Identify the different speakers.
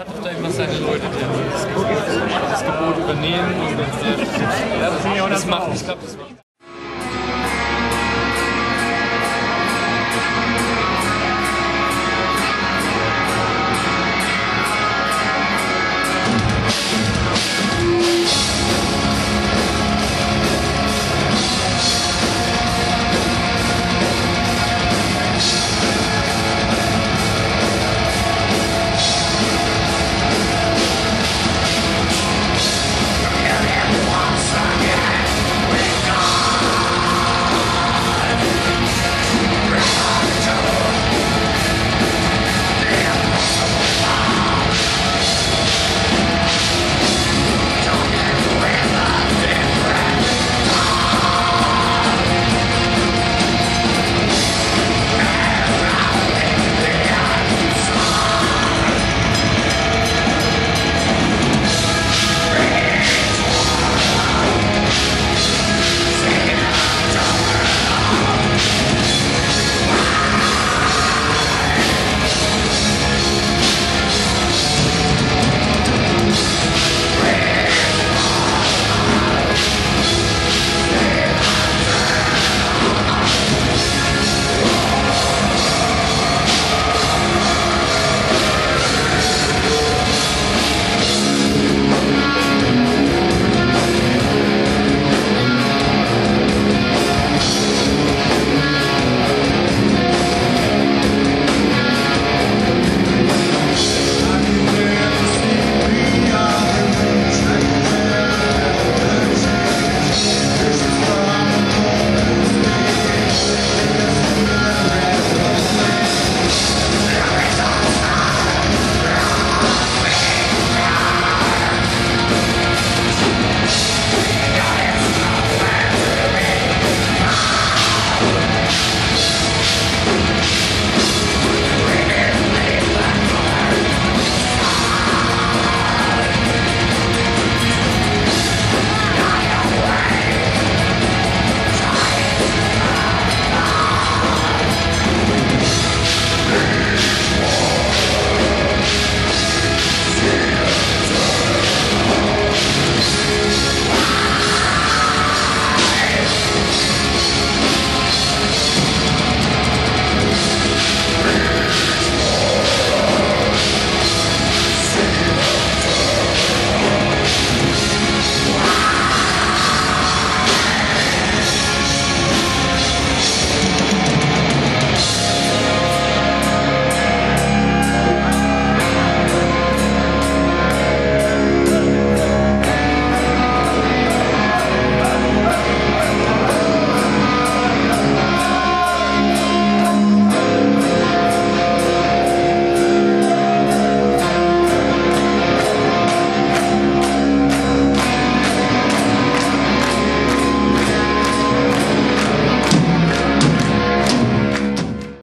Speaker 1: hat doch da immer seine Leute, die das Gebot, das Gebot übernehmen und dann das, das machen. Ich glaube, das macht.